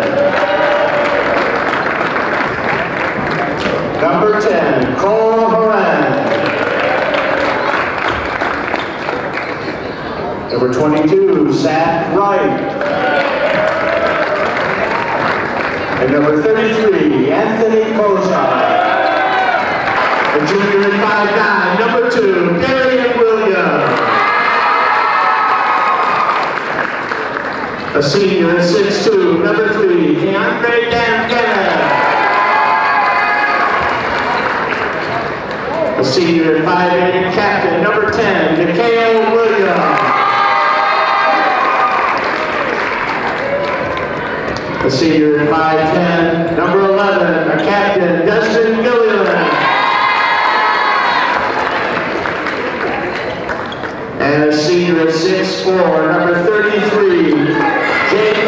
Number four, Zach Winston. Number 10, Cole Horan. Number 22, Zach Wright. And number 33, Anthony Mozart. The junior at 5'9", number two, Darian Williams. A senior at 6'2", A senior at 5'8", captain, number 10, Mikhail Williams. A senior at 5'10", number 11, a captain, Dezmond Gilleylen. And a senior at 6'4", number 33, James